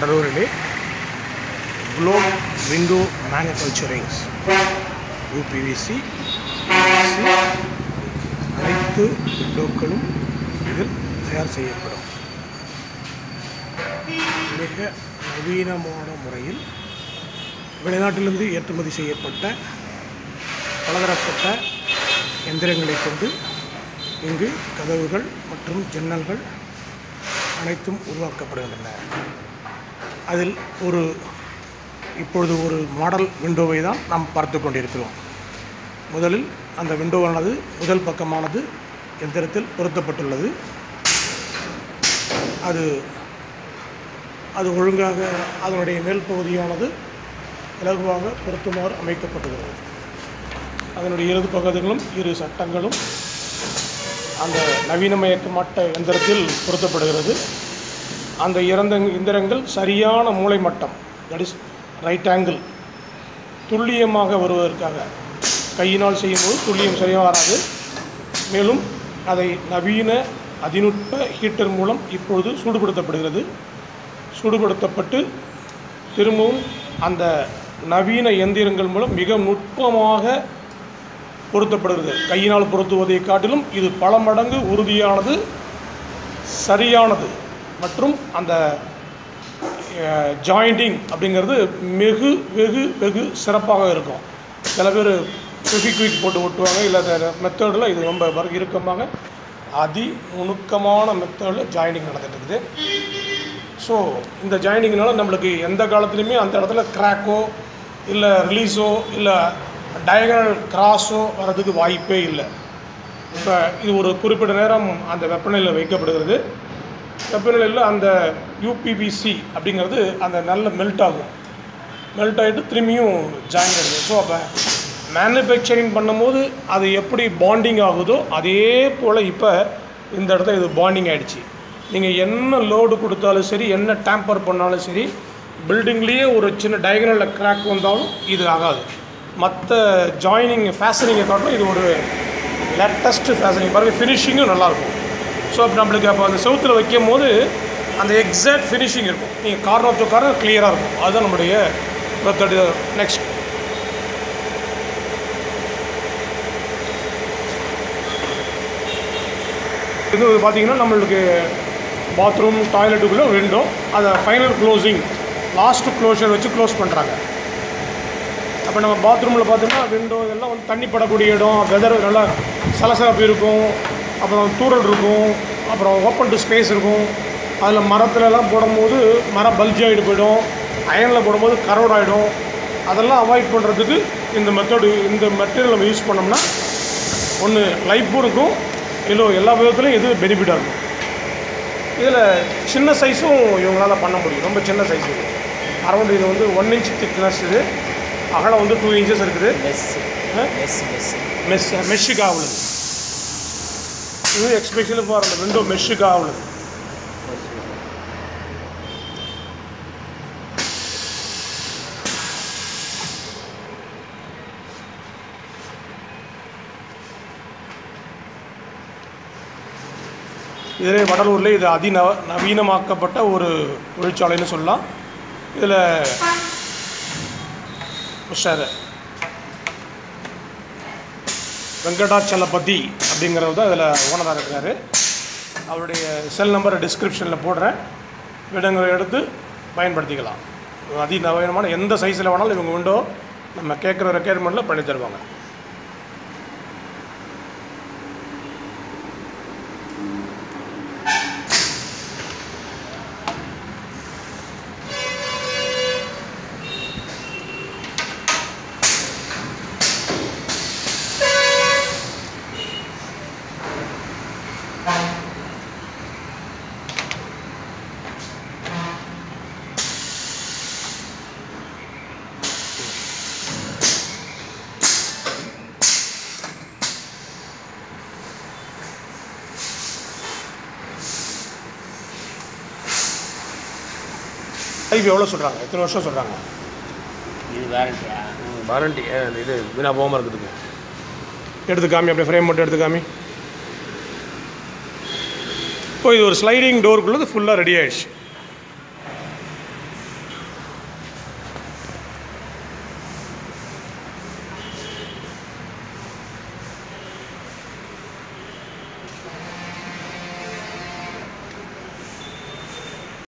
கடலூரிலே globe window manufacturings UPVC அனைத்து விண்டோக்களும் இதில் தயார் செய்யப்படும். மிக நவீனமான முறையில் வெளிநாட்டிலிருந்து ஏற்றுமதி செய்யப்பட்ட பலதரப்பட்ட எந்திரங்களை கொண்டு இங்கு கதவுகள் மற்றும் ஜன்னல்கள் அனைத்தும் உருவாக்கப்படுகின்றன. அதில் ஒரு இப்பொழுது ஒரு மாடல் விண்டோவை தான் நாம் பார்த்து கொண்டிருக்கிறோம். முதலில் அந்த விண்டோவானது முதல் பக்கமானது எந்திரத்தில் பொருத்தப்பட்டுள்ளது. அது அது ஒழுங்காக அதனுடைய மேல் பகுதியானது இலகுவாக பொருத்துமாறு அமைக்கப்பட்டுள்ளது அதனுடைய இரு பகுதிகளும் இரு சட்டங்களும் அந்த நவீனமயக்கமட்ட எந்திரத்தில் பொருத்தப்படுகிறது. அந்த இறந்த இந்திரங்கள் சரியான மூளை மட்டம் தட் இஸ் ரைட் ஆங்கிள் துல்லியமாக வருவதற்காக. கையினால் செய்யும்போது துல்லியம் சரியாக வராது. மேலும் அதை நவீன அதிநுட்ப ஹீட்டர் மூலம் இப்பொழுது சூடுபடுத்தப்படுகிறது. சூடுபடுத்தப்பட்டு திரும்பவும் அந்த நவீன எந்திரங்கள் மூலம் மிக நுட்பமாக பொருத்தப்படுகிறது. கையினால் பொருத்துவதை காட்டிலும் இது பல மடங்கு உறுதியானது சரியானது. மற்றும் அந்த ஜாயிண்டிங் அப்படிங்கிறது வெகு வெகு வெகு சிறப்பாக இருக்கும். சில பேர் குவிக் போட்டு ஒட்டுவாங்க இல்லை அந்த மெத்தடில் இது ரொம்ப இறுக்கமாக. அதி நுணுக்கமான மெத்தடில் ஜாயிண்டிங் நடந்துட்டு இருக்குது. ஸோ இந்த ஜாயினிங்னால நம்மளுக்கு எந்த காலத்துலையுமே அந்த இடத்துல கிராக்கோ இல்லை ரிலீஸோ இல்லை டயகனல் கிராஸோ வர்றதுக்கு வாய்ப்பே இல்லை. இப்போ இது ஒரு குறிப்பிட்ட நேரம் அந்த வெப்பநிலையில் வைக்கப்படுகிறது. வெப்பநிலையில் அந்த யூபிபிசி அப்படிங்கிறது அந்த நல்ல மெல்ட் ஆகும். மெல்ட் ஆகிட்டு திரும்பியும் ஜாயின் ஆகிடுது ஸோ அப்போ மேனுஃபேக்சரிங் பண்ணும்போது அது எப்படி பாண்டிங் ஆகுதோ அதே போல் இப்போ இந்த இடத்துல இது பாண்டிங் ஆகிடுச்சு நீங்கள் என்ன லோடு கொடுத்தாலும் சரி என்ன டேம்பர் பண்ணாலும் சரி பில்டிங்லேயே ஒரு சின்ன டயகனலில் கிராக் வந்தாலும் இது ஆகாது. மற்ற ஜாயினிங் ஃபேஷனிங்கை காட்டிலும் இது ஒரு லேட்டஸ்ட்டு ஃபேஷனிங் பாருங்கள் ஃபினிஷிங்கும் நல்லாயிருக்கும் ஸோ அப்போ நம்மளுக்கு அப்போ அந்த செவுத்தில் வைக்கும் போது அந்த எக்ஸாக்ட் ஃபினிஷிங் இருக்கும். நீங்கள் கார்னர் டு கார்னர் கிளியராக இருக்கும். அதுதான் நம்மளுடைய மெத்தட் நெக்ஸ்ட் uh, இது பார்த்தீங்கன்னா நம்மளுக்கு பாத்ரூம் டாய்லெட்டுக்குள்ளே விண்டோ அதை ஃபைனல் க்ளோசிங் லாஸ்ட்டு க்ளோஷர் வச்சு க்ளோஸ் பண்ணுறாங்க அப்போ நம்ம பாத்ரூமில் பார்த்தோம்னா விண்டோ இதெல்லாம் வந்து தண்ணி படக்கூடிய இடம் வெதர் நல்லா சலசலப்பு இருக்கும். அப்புறம் தூரல் இருக்கும் அப்புறம் ஓப்பன் டு ஸ்பேஸ் இருக்கும். அதில் மரத்துலலாம் போடும்போது மரம் பல்ஜி ஆகிட்டு போயிடும். அயனில் போடும்போது கரோட் ஆகிடும் அதெல்லாம் அவாய்ட் பண்ணுறதுக்கு இந்த மெத்தடு இந்த மெட்டீரியல் நம்ம யூஸ் பண்ணோம்னா ஒன்று லைஃப்பும் இருக்கும். இல்லை எல்லா விதத்துலையும் இது பெனிஃபிட்டாக இருக்கும். இதில் சின்ன சைஸும் இவங்களால் பண்ண முடியும். ரொம்ப சின்ன சைஸ் இது. அரௌண்ட் இது வந்து ஒன் இன்ச் திக்னஸ் இது. அகலம் வந்து டூ இன்ச்சஸ் இருக்குது. மெஸ்? மெஸ் மெஸ் மெஷ் மெஷ்ஷுக்காக இது எக்ஸ்பெஷலி ஃபார் அந்த விண்டோ மெஷ்ஷுக்காக இதிலே வடலூரில் இது அதிநவ நவீனமாக்கப்பட்ட ஒரு தொழிற்சாலைன்னு சொல்லலாம். இதில் மிஸ்டர் வெங்கடாச்சலபதி அப்படிங்கிறவர் தான் இதில் ஓனராக இருக்கிறார். அவருடைய செல் நம்பரை டிஸ்கிரிப்ஷனில் போடுறேன். விடங்களை எடுத்து பயன்படுத்திக்கலாம். அதிநவீனமான எந்த சைஸில் வேணாலும் இவங்க விண்டோ நம்ம கேட்குற ரெக்கொயர்மெண்ட்டில் பண்ணி தருவாங்க. லைஃப் எவ்வளோ சொல்கிறாங்க எத்தனை வருஷம் சொல்கிறாங்க இது வேரண்டியா வாரண்டி இது வீணா போகாமல் இருக்கிறதுக்கு எடுத்து காமி அப்படியே ஃப்ரேம் மட்டும் எடுத்து காமி. இப்போ இது ஒரு ஸ்லைடிங் டோருக்குள்ளது ஃபுல்லாக ரெடி ஆயிடுச்சு.